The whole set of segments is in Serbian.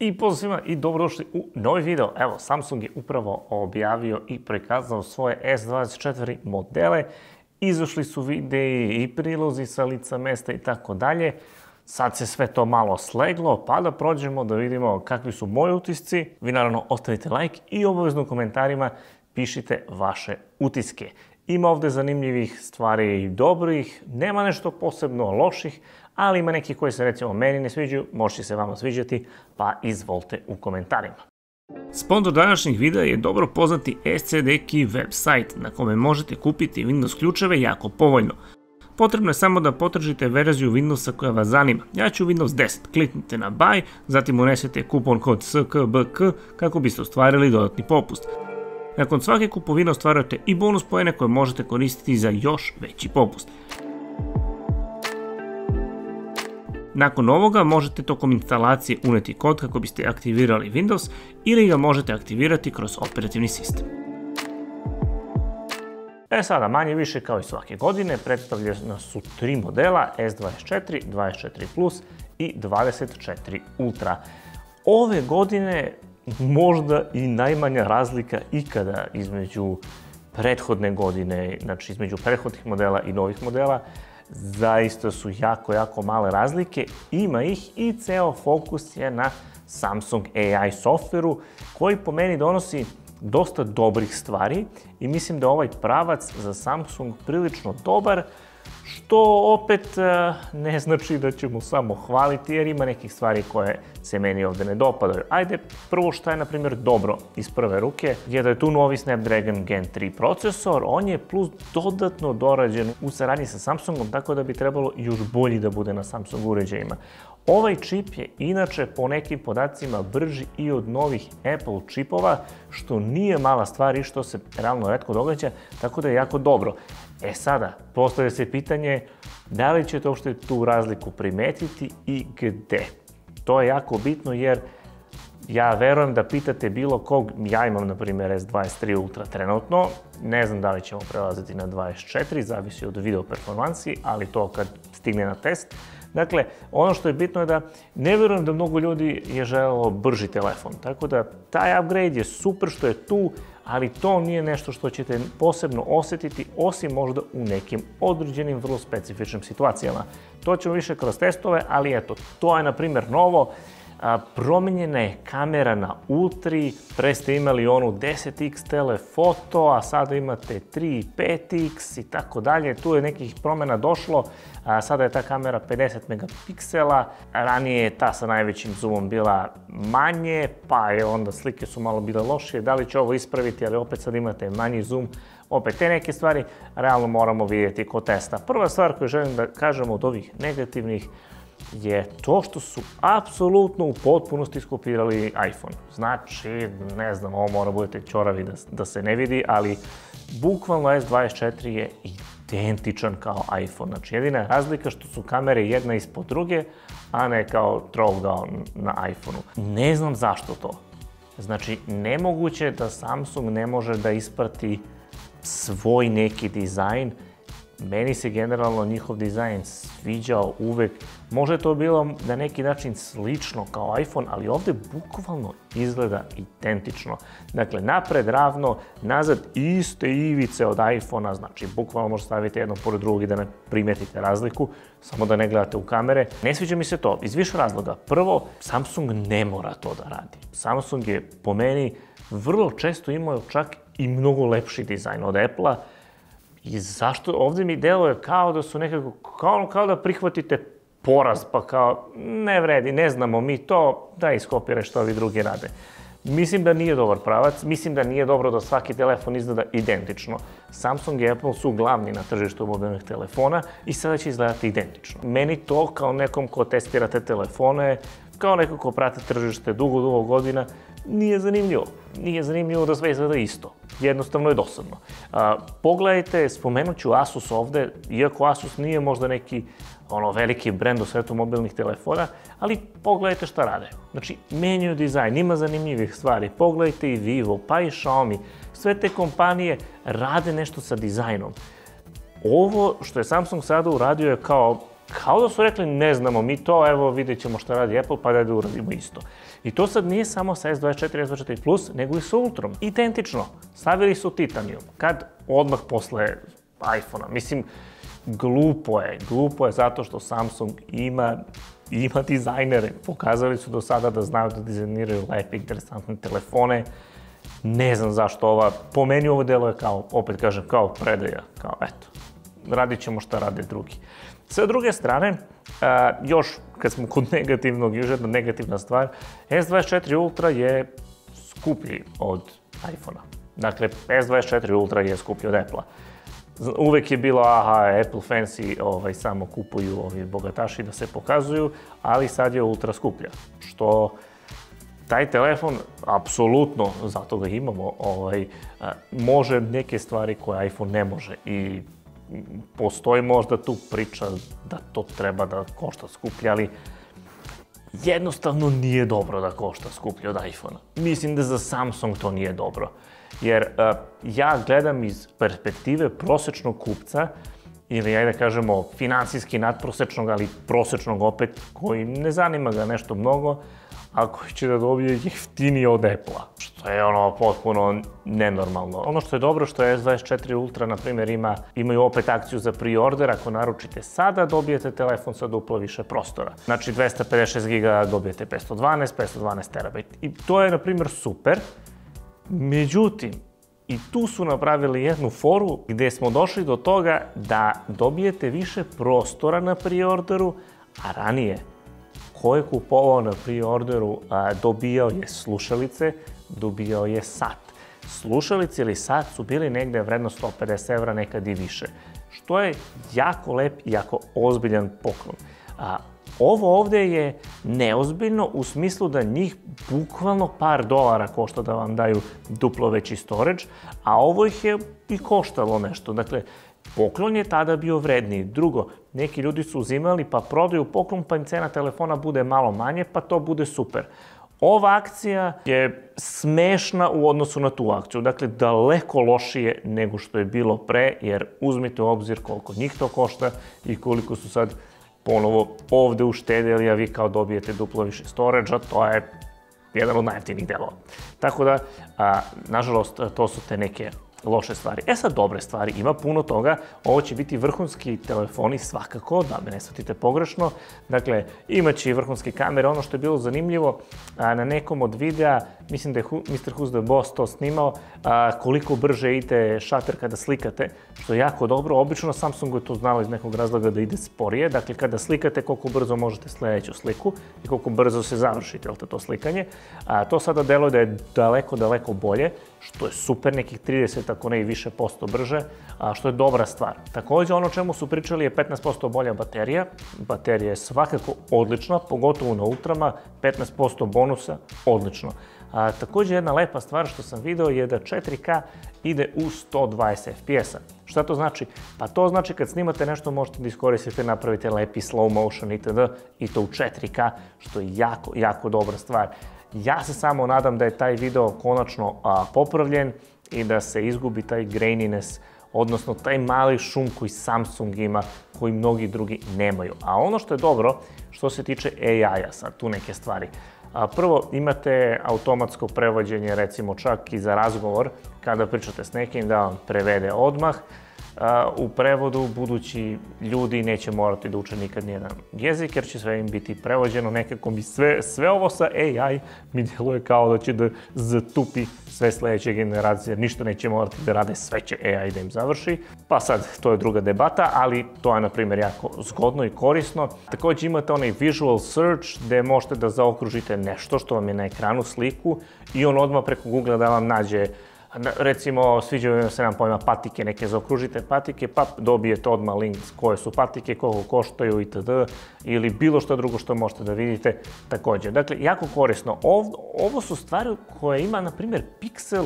I pozdrav svima i dobrodošli u novi video. Evo, Samsung je upravo objavio i prikazao svoje S24 modele. Izašli su videi i prilozi sa lica mesta i tako dalje. Sad se sve to malo sleglo, pa da prođemo da vidimo kakvi su moji utisci. Vi naravno ostavite like i obavezno u komentarima pišite vaše utiske. Ima ovde zanimljivih stvari i dobrih, nema nešto posebno loših, ali ima neki koji se recimo meni ne sviđaju, može se vama sviđati, pa izvolite u komentarima. Sponsor današnjih videa je dobro poznati SCD Key website na kome možete kupiti Windows ključeve jako povoljno. Potrebno je samo da potražite verziju Windowsa koja vas zanima. Ja ću Windows 10, kliknite na Buy, zatim unesete kupon kod SKBK kako biste ostvarili dodatni popust. Nakon svake kupovine ostvarujete i bonus pojene koje možete koristiti za još veći popust. Nakon ovoga možete tokom instalacije uneti kod kako biste aktivirali Windows ili ga možete aktivirati kroz operativni sistem. E sada, manje više kao i svake godine, predstavljena su tri modela S24, 24 Plus i 24 Ultra. Ove godine možda i najmanja razlika ikada između prethodne godine, znači između prethodnih modela i novih modela, zaista su jako, jako male razlike. Ima ih i ceo fokus je na Samsung AI softveru, koji po meni donosi dosta dobrih stvari i mislim da ovaj pravac za Samsung prilično dobar, što opet e, ne znači da ćemo samo hvaliti, jer ima nekih stvari koje se meni ovde ne dopadaju. Ajde, prvo što je, na primjer, dobro iz prve ruke, je da je tu novi Snapdragon Gen 3 procesor, on je plus dodatno dorađen u saradnji sa Samsungom, tako da bi trebalo još bolji da bude na Samsung uređajima. Ovaj čip je inače po nekim podacima brži i od novih Apple čipova, što nije mala stvar i što se realno redko događa, tako da je jako dobro. E sada, postavlja se pitanje da li ćete uopšte tu razliku primetiti i gde. To je jako bitno jer ja verujem da pitate bilo kog, ja imam na primjer S23 Ultra trenutno, ne znam da li ćemo prelaziti na 24, zavisi od video performansi, ali to kad stigne na test. Dakle, ono što je bitno je da ne verujem da mnogo ljudi je želelo brži telefon, tako da taj upgrade je super što je tu, ali to nije nešto što ćete posebno osetiti, osim možda u nekim određenim, vrlo specifičnim situacijama. To ćemo više kroz testove, ali eto, to je na primjer novo. Promenjena je kamera na Ultri, pre ste imali onu 10x telefoto, a sada imate 3 i 5x i tako dalje. Tu je nekih promena došlo, a sada je ta kamera 50 megapiksela, ranije je ta sa najvećim zoomom bila manje, pa je onda slike su malo bile lošije. Da li će ovo ispraviti, ali opet sad imate manji zoom, opet te neke stvari realno moramo vidjeti kod testa. Prva stvar koju želim da kažem od ovih negativnih je to što su apsolutno u potpunosti skopirali iPhone. Znači, ne znam, ovo mora budete čoravi da, da se ne vidi, ali bukvalno S24 je identičan kao iPhone. Znači, jedina razlika što su kamere jedna ispod druge, a ne kao throwdown na iPhoneu. Ne znam zašto to. Znači, nemoguće da Samsung ne može da isprati svoj neki dizajn Meni se generalno njihov dizajn sviđao uvek. Možda je to bilo na neki način slično kao iPhone, ali ovde bukvalno izgleda identično. Dakle, napred ravno, nazad iste ivice od iPhone-a, znači bukvalno možete staviti jedno pored drugog i da ne primetite razliku, samo da ne gledate u kamere. Ne sviđa mi se to iz više razloga. Prvo, Samsung ne mora to da radi. Samsung je po meni vrlo često imao čak i mnogo lepši dizajn od Apple-a, I zašto, ovde mi deluje kao da su nekako, kao, kao da prihvatite poraz, pa kao, ne vredi, ne znamo mi to, da iskopiraš što ovi drugi rade. Mislim da nije dobar pravac, mislim da nije dobro da svaki telefon izgleda identično. Samsung i Apple su glavni na tržištu mobilnih telefona i sada će izgledati identično. Meni to kao nekom ko testira te telefone, kao neko ko prate tržište dugo, dugo godina, nije zanimljivo. Nije zanimljivo da sve izgleda isto. Jednostavno je dosadno. A, pogledajte, spomenut ću Asus ovde, iako Asus nije možda neki ono veliki brend u svetu mobilnih telefona, ali pogledajte šta rade. Znači, menjaju dizajn, ima zanimljivih stvari. Pogledajte i Vivo, pa i Xiaomi. Sve te kompanije rade nešto sa dizajnom. Ovo što je Samsung sada uradio je kao kao da su rekli ne znamo mi to, evo vidjet ćemo šta radi Apple, pa da uradimo isto. I to sad nije samo sa S24, S24 Plus, nego i sa Ultrom. Identično. Stavili su Titanium. Kad? Odmah posle iPhone-a. Mislim, glupo je. Glupo je zato što Samsung ima ima dizajnere. Pokazali su do sada da znaju da dizajniraju lepe, interesantne telefone. Ne znam zašto ova, po meni ovo delo je kao, opet kažem, kao predaja, kao eto, radit ćemo šta rade drugi. Sa druge strane, a, još kad smo kod negativnog, još jedna negativna stvar, S24 Ultra je skuplji od iPhone-a. Dakle, S24 Ultra je skuplji od Apple-a. Uvek je bilo, aha, Apple fancy ovaj, samo kupuju ovi bogataši da se pokazuju, ali sad je ultra skuplja. Što taj telefon, apsolutno, zato ga imamo, ovaj, može neke stvari koje iPhone ne može i postoji možda tu priča da to treba da košta skuplje, ali jednostavno nije dobro da košta skuplje od iPhone-a. Mislim da za Samsung to nije dobro. Jer uh, ja gledam iz perspektive prosečnog kupca, ili ajde da kažemo finansijski nadprosečnog, ali prosečnog opet, koji ne zanima ga nešto mnogo, a koji će da dobije jeftinije od Apple-a, što je ono potpuno nenormalno. Ono što je dobro što je S24 Ultra, na primjer, ima, imaju opet akciju za pre-order, ako naručite sada, dobijete telefon sa duplo više prostora. Znači 256 GB dobijete 512, 512 TB. I to je, na primjer, super, Međutim, i tu su napravili jednu foru gde smo došli do toga da dobijete više prostora na preorderu, a ranije ko je kupovao na preorderu dobijao je slušalice, dobijao je sat. Slušalice ili sat su bili negde vredno 150 evra, nekad i više, što je jako lep i jako ozbiljan poklon. A, Ovo ovde je neozbiljno u smislu da njih bukvalno par dolara košta da vam daju duplo veći storage, a ovo ih je i koštalo nešto. Dakle, poklon je tada bio vredniji. Drugo, neki ljudi su uzimali pa prodaju poklon pa im cena telefona bude malo manje pa to bude super. Ova akcija je smešna u odnosu na tu akciju. Dakle, daleko lošije nego što je bilo pre, jer uzmite u obzir koliko njih to košta i koliko su sad ponovo ovde uštedeli, a vi kao dobijete duplo više storage-a, to je jedan od najjeftinijih delova. Tako da, a, nažalost, to su te neke loše stvari. E sad, dobre stvari, ima puno toga. Ovo će biti vrhunski telefoni svakako, da me ne shvatite pogrešno. Dakle, imaće i vrhunske kamere. Ono što je bilo zanimljivo, na nekom od videa, mislim da je Mr. Who's the Boss to snimao, a, koliko brže ide šater kada slikate, što je jako dobro. Obično Samsung je to znalo iz nekog razloga da ide sporije. Dakle, kada slikate, koliko brzo možete sledeću sliku i koliko brzo se završite, jel te, to slikanje. A, to sada deluje da je daleko, daleko bolje, što je super, nekih 30 ako ne i više posto brže, a, što je dobra stvar. Takođe, ono čemu su pričali je 15% bolja baterija. Baterija je svakako odlična, pogotovo na ultrama, 15% bonusa, odlično. A, takođe, jedna lepa stvar što sam video je da 4K ide u 120 FPS-a. Šta to znači? Pa to znači kad snimate nešto možete da iskoristite, napravite lepi slow motion itd. i to u 4K, što je jako, jako dobra stvar. Ja se samo nadam da je taj video konačno popravljen i da se izgubi taj graininess, odnosno taj mali šum koji Samsung ima, koji mnogi drugi nemaju. A ono što je dobro, što se tiče AI-a, sad tu neke stvari. Prvo, imate automatsko prevođenje, recimo čak i za razgovor, kada pričate s nekim da vam prevede odmah, u prevodu budući ljudi neće morati da uče nikad nijedan jezik jer će sve im biti prevođeno nekako mi sve, sve ovo sa AI mi djeluje kao da će da zatupi sve sledeće generacije jer ništa neće morati da rade, sve će AI da im završi. Pa sad, to je druga debata, ali to je na primjer jako zgodno i korisno. Takođe imate onaj visual search gde možete da zaokružite nešto što vam je na ekranu sliku i on odmah preko Google da vam nađe recimo sviđaju se nam pojma patike, neke zaokružite patike, pa dobijete odmah link koje su patike, koliko koštaju itd. ili bilo što drugo što možete da vidite takođe. Dakle, jako korisno. Ovo, su stvari koje ima, na primjer, Pixel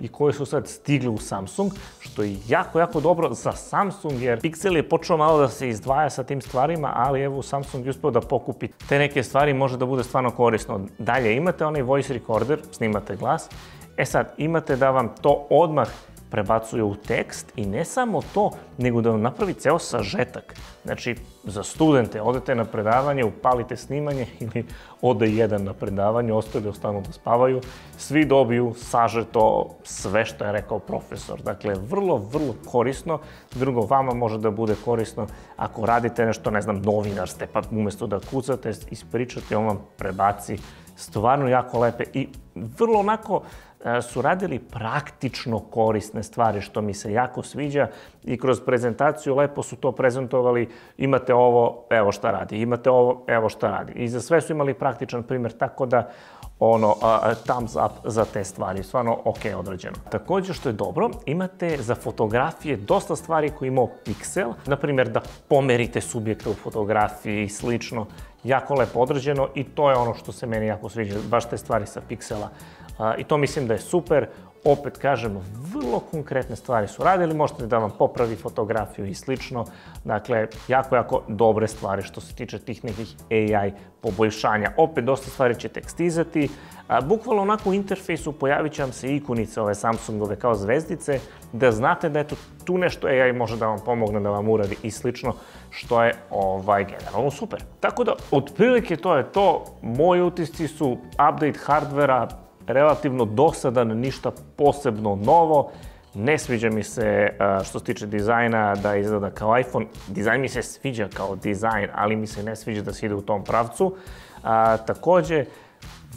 i koje su sad stigli u Samsung, što je jako, jako dobro za Samsung, jer Pixel je počeo malo da se izdvaja sa tim stvarima, ali evo Samsung je uspeo da pokupi te neke stvari može da bude stvarno korisno. Dalje, imate onaj voice recorder, snimate glas, E sad, imate da vam to odmah prebacuje u tekst i ne samo to, nego da vam napravi ceo sažetak. Znači, za studente odete na predavanje, upalite snimanje ili ode jedan na predavanje, ostali ostanu da spavaju, svi dobiju sažeto sve što je rekao profesor. Dakle, vrlo, vrlo korisno. Drugo, vama može da bude korisno ako radite nešto, ne znam, novinar ste, pa umesto da kucate, ispričate, on vam prebaci stvarno jako lepe i vrlo onako e, su radili praktično korisne stvari, što mi se jako sviđa i kroz prezentaciju lepo su to prezentovali, imate ovo, evo šta radi, imate ovo, evo šta radi. I za sve su imali praktičan primjer, tako da ono, a, thumbs up za te stvari, stvarno ok odrađeno. Također što je dobro, imate za fotografije dosta stvari koje imao piksel, na primjer da pomerite subjekta u fotografiji i slično, jako lepo odrađeno i to je ono što se meni jako sviđa, baš te stvari sa piksela. A, I to mislim da je super opet kažem, vrlo konkretne stvari su radili, možete da vam popravi fotografiju i slično. Dakle, jako, jako dobre stvari što se tiče tih nekih AI poboljšanja. Opet, dosta stvari će tekstizati. A, bukvalno onako u interfejsu pojavit će vam se ikonice ove Samsungove kao zvezdice, da znate da eto tu nešto AI može da vam pomogne da vam uradi i slično, što je ovaj generalno super. Tako da, otprilike to je to. Moji utisci su update hardvera, relativno dosadan, ništa posebno novo. Ne sviđa mi se što se tiče dizajna da izgleda kao iPhone. Dizajn mi se sviđa kao dizajn, ali mi se ne sviđa da se ide u tom pravcu. A, takođe,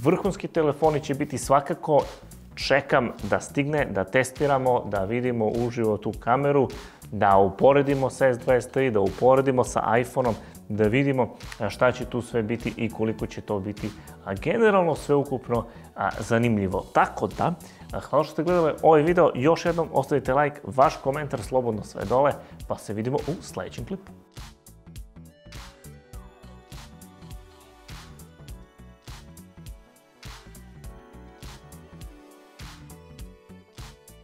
vrhunski telefoni će biti svakako čekam da stigne, da testiramo, da vidimo uživo tu kameru, da uporedimo sa S23, da uporedimo sa iPhoneom, da vidimo šta će tu sve biti i koliko će to biti generalno sveukupno zanimljivo. Tako da, hvala što ste gledali ovaj video, još jednom ostavite like, vaš komentar slobodno sve dole, pa se vidimo u sledećem klipu.